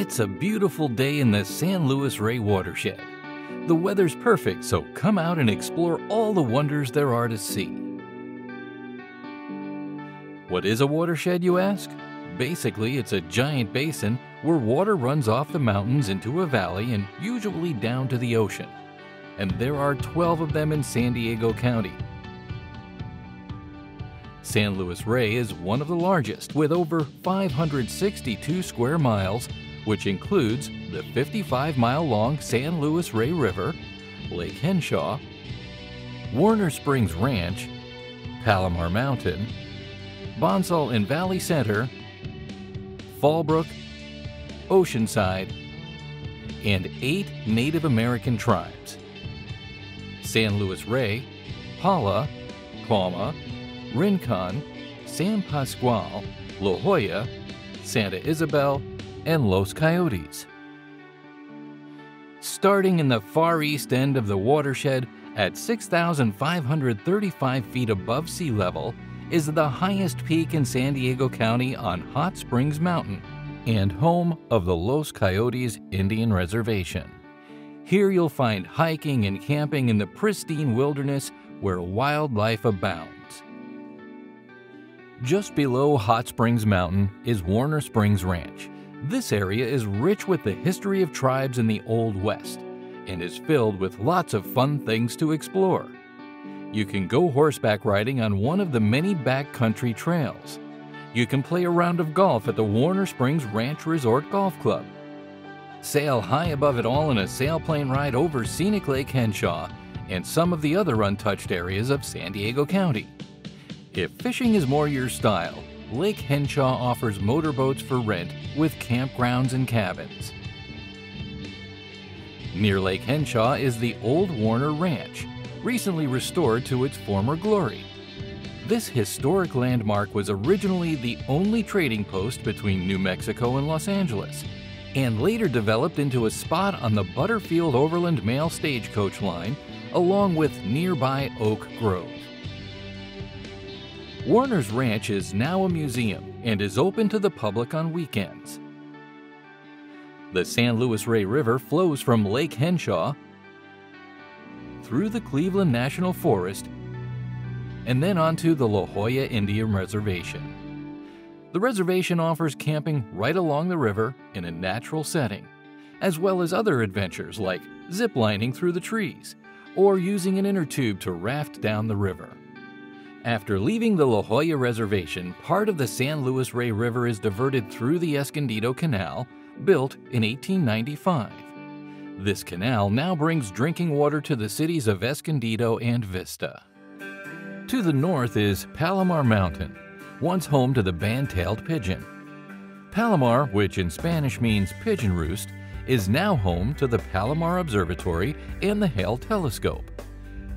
It's a beautiful day in the San Luis Rey watershed. The weather's perfect, so come out and explore all the wonders there are to see. What is a watershed, you ask? Basically, it's a giant basin where water runs off the mountains into a valley and usually down to the ocean. And there are 12 of them in San Diego County. San Luis Rey is one of the largest, with over 562 square miles, which includes the 55 mile long San Luis Rey River, Lake Henshaw, Warner Springs Ranch, Palomar Mountain, Bonsall and Valley Center, Fallbrook, Oceanside, and eight Native American tribes. San Luis Rey, Pala, Pauma, Rincon, San Pasqual, La Jolla, Santa Isabel, and Los Coyotes. Starting in the far east end of the watershed at 6,535 feet above sea level is the highest peak in San Diego County on Hot Springs Mountain and home of the Los Coyotes Indian Reservation. Here you'll find hiking and camping in the pristine wilderness where wildlife abounds. Just below Hot Springs Mountain is Warner Springs Ranch. This area is rich with the history of tribes in the Old West and is filled with lots of fun things to explore. You can go horseback riding on one of the many backcountry trails. You can play a round of golf at the Warner Springs Ranch Resort Golf Club. Sail high above it all in a sailplane ride over scenic Lake Henshaw and some of the other untouched areas of San Diego County. If fishing is more your style, Lake Henshaw offers motorboats for rent with campgrounds and cabins. Near Lake Henshaw is the Old Warner Ranch, recently restored to its former glory. This historic landmark was originally the only trading post between New Mexico and Los Angeles, and later developed into a spot on the Butterfield Overland Mail Stagecoach line along with nearby Oak Grove. Warner's Ranch is now a museum and is open to the public on weekends. The San Luis Rey River flows from Lake Henshaw through the Cleveland National Forest and then onto the La Jolla Indian Reservation. The reservation offers camping right along the river in a natural setting, as well as other adventures like ziplining through the trees or using an inner tube to raft down the river. After leaving the La Jolla Reservation, part of the San Luis Rey River is diverted through the Escondido Canal, built in 1895. This canal now brings drinking water to the cities of Escondido and Vista. To the north is Palomar Mountain, once home to the band-tailed pigeon. Palomar, which in Spanish means pigeon roost, is now home to the Palomar Observatory and the Hale Telescope.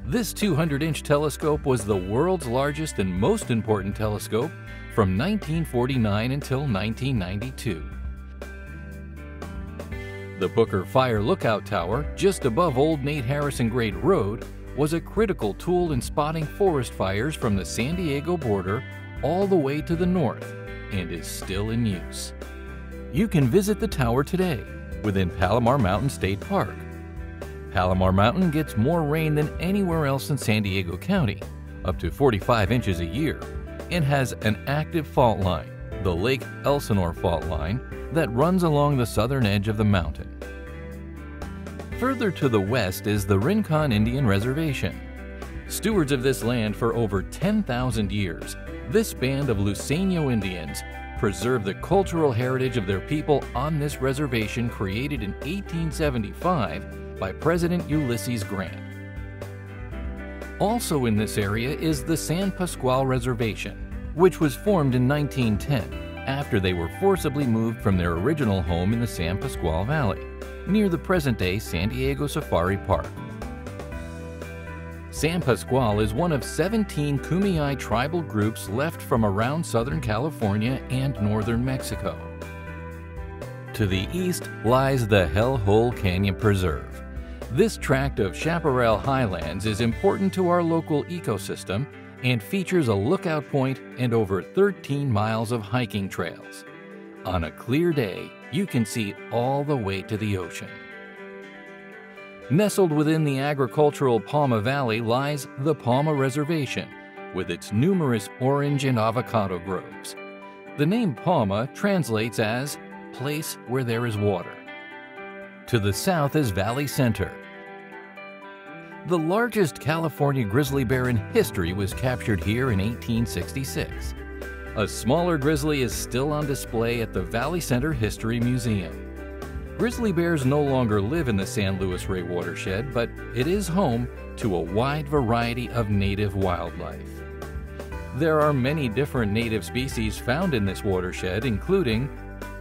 This 200 inch telescope was the world's largest and most important telescope from 1949 until 1992. The Booker Fire Lookout Tower, just above Old Nate Harrison Grade Road, was a critical tool in spotting forest fires from the San Diego border all the way to the north and is still in use. You can visit the tower today within Palomar Mountain State Park. Palomar Mountain gets more rain than anywhere else in San Diego County, up to 45 inches a year, and has an active fault line, the Lake Elsinore Fault Line, that runs along the southern edge of the mountain. Further to the west is the Rincon Indian Reservation. Stewards of this land for over 10,000 years, this band of Luiseño Indians preserve the cultural heritage of their people on this reservation created in 1875 by President Ulysses Grant. Also in this area is the San Pasqual Reservation, which was formed in 1910 after they were forcibly moved from their original home in the San Pasqual Valley, near the present-day San Diego Safari Park. San Pasqual is one of 17 Kumeyaay tribal groups left from around Southern California and northern Mexico. To the east lies the Hell Hole Canyon Preserve. This tract of chaparral highlands is important to our local ecosystem and features a lookout point and over 13 miles of hiking trails. On a clear day, you can see all the way to the ocean. Nestled within the agricultural Pauma Valley lies the Pauma Reservation, with its numerous orange and avocado groves. The name Pauma translates as place where there is water. To the south is Valley Center. The largest California grizzly bear in history was captured here in 1866. A smaller grizzly is still on display at the Valley Center History Museum. Grizzly bears no longer live in the San Luis Rey watershed, but it is home to a wide variety of native wildlife. There are many different native species found in this watershed, including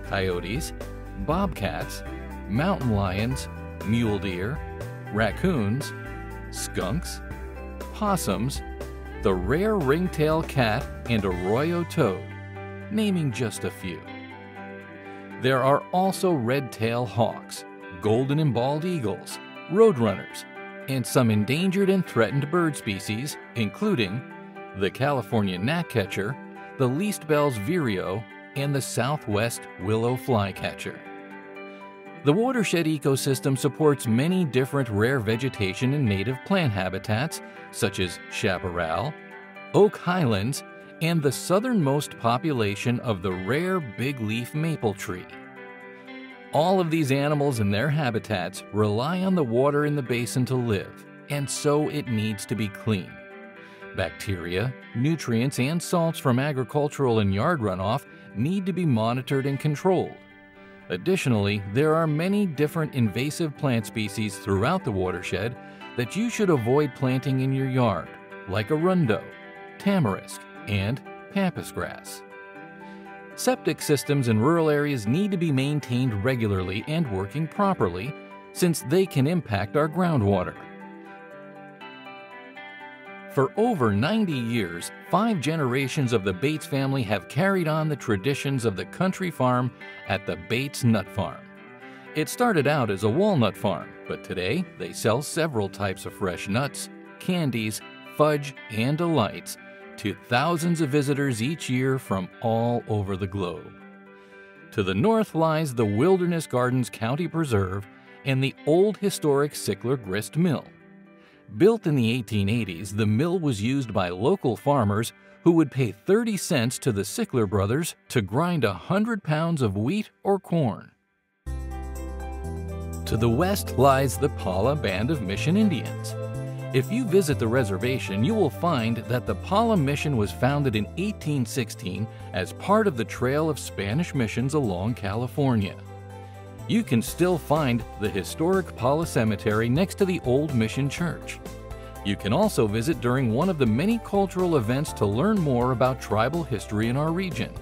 coyotes, bobcats, mountain lions, mule deer, raccoons, skunks, possums, the rare ringtail cat, and arroyo toad, naming just a few. There are also red-tailed hawks, golden and bald eagles, roadrunners, and some endangered and threatened bird species, including the California gnatcatcher, the least Bell's vireo, and the southwest willow flycatcher. The watershed ecosystem supports many different rare vegetation and native plant habitats, such as chaparral, oak highlands, and the southernmost population of the rare big leaf maple tree. All of these animals and their habitats rely on the water in the basin to live, and so it needs to be clean. Bacteria, nutrients, and salts from agricultural and yard runoff need to be monitored and controlled. Additionally, there are many different invasive plant species throughout the watershed that you should avoid planting in your yard, like arundo, tamarisk, and pampas grass. Septic systems in rural areas need to be maintained regularly and working properly since they can impact our groundwater. For over 90 years, five generations of the Bates family have carried on the traditions of the country farm at the Bates Nut Farm. It started out as a walnut farm, but today they sell several types of fresh nuts, candies, fudge, and delights to thousands of visitors each year from all over the globe. To the north lies the Wilderness Gardens County Preserve and the old historic Sickler Grist Mill. Built in the 1880s, the mill was used by local farmers who would pay 30 cents to the Sickler brothers to grind 100 pounds of wheat or corn. To the west lies the Pala Band of Mission Indians. If you visit the reservation, you will find that the Pala Mission was founded in 1816 as part of the Trail of Spanish missions along California. You can still find the historic Pala Cemetery next to the old Mission Church. You can also visit during one of the many cultural events to learn more about tribal history in our region,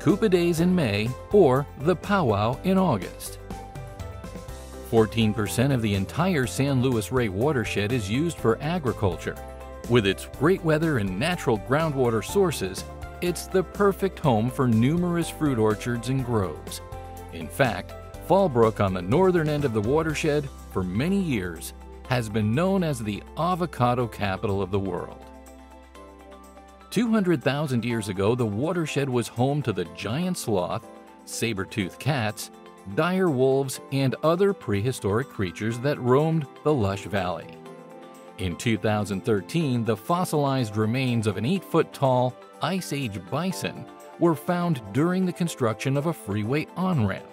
Cupa Days in May or the Powwow in August. 14% of the entire San Luis Rey watershed is used for agriculture. With its great weather and natural groundwater sources, it's the perfect home for numerous fruit orchards and groves. In fact, Fallbrook on the northern end of the watershed, for many years, has been known as the avocado capital of the world. 200,000 years ago, the watershed was home to the giant sloth, saber-toothed cats, dire wolves, and other prehistoric creatures that roamed the lush valley. In 2013, the fossilized remains of an 8-foot tall Ice Age bison were found during the construction of a freeway on-ramp.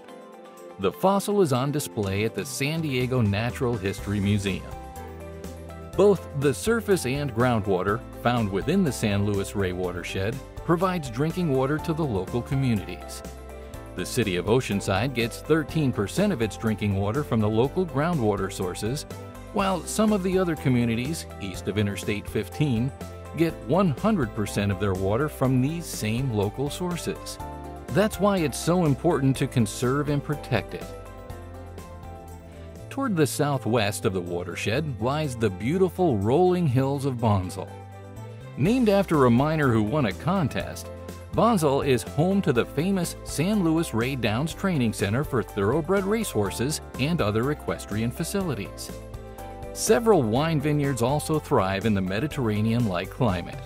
The fossil is on display at the San Diego Natural History Museum. Both the surface and groundwater found within the San Luis Rey watershed provides drinking water to the local communities. The city of Oceanside gets 13% of its drinking water from the local groundwater sources, while some of the other communities, east of Interstate 15, get 100% of their water from these same local sources. That's why it's so important to conserve and protect it. Toward the southwest of the watershed lies the beautiful rolling hills of Bonsall. Named after a miner who won a contest, Bonsall is home to the famous San Luis Rey Downs Training Center for thoroughbred racehorses and other equestrian facilities. Several wine vineyards also thrive in the Mediterranean-like climate.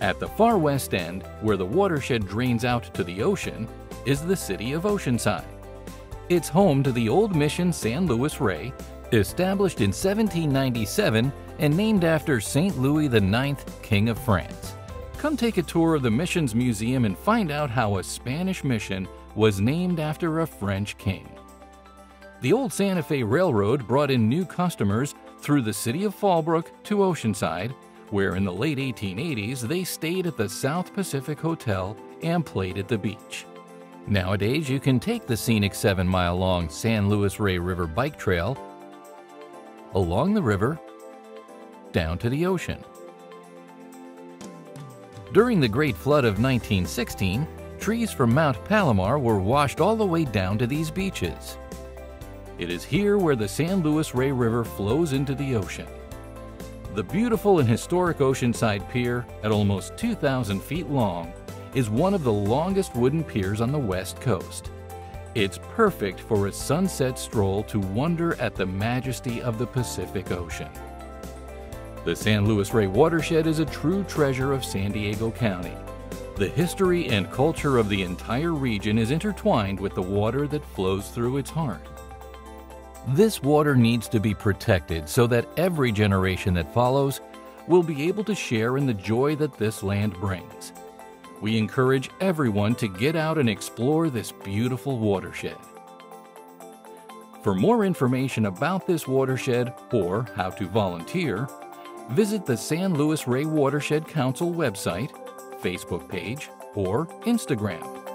At the far west end, where the watershed drains out to the ocean, is the city of Oceanside. It's home to the old mission San Luis Rey, established in 1797 and named after St. Louis IX, King of France. Come take a tour of the Missions Museum and find out how a Spanish mission was named after a French king. The old Santa Fe Railroad brought in new customers through the city of Fallbrook to Oceanside, where in the late 1880s they stayed at the South Pacific Hotel and played at the beach. Nowadays, you can take the scenic seven mile long San Luis Rey River bike trail along the river down to the ocean. During the Great Flood of 1916, trees from Mount Palomar were washed all the way down to these beaches. It is here where the San Luis Rey River flows into the ocean. The beautiful and historic Oceanside Pier, at almost 2,000 feet long, is one of the longest wooden piers on the west coast. It's perfect for a sunset stroll to wonder at the majesty of the Pacific Ocean. The San Luis Rey watershed is a true treasure of San Diego County. The history and culture of the entire region is intertwined with the water that flows through its heart. This water needs to be protected so that every generation that follows will be able to share in the joy that this land brings. We encourage everyone to get out and explore this beautiful watershed. For more information about this watershed or how to volunteer, visit the San Luis Rey Watershed Council website, Facebook page, or Instagram.